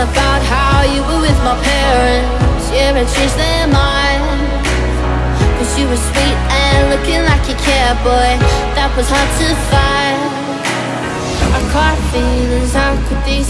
about how you were with my parents. Yeah, I changed their mind. Cause you were sweet and looking like you care, boy That was hard to find. I caught feelings, how could these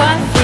Cause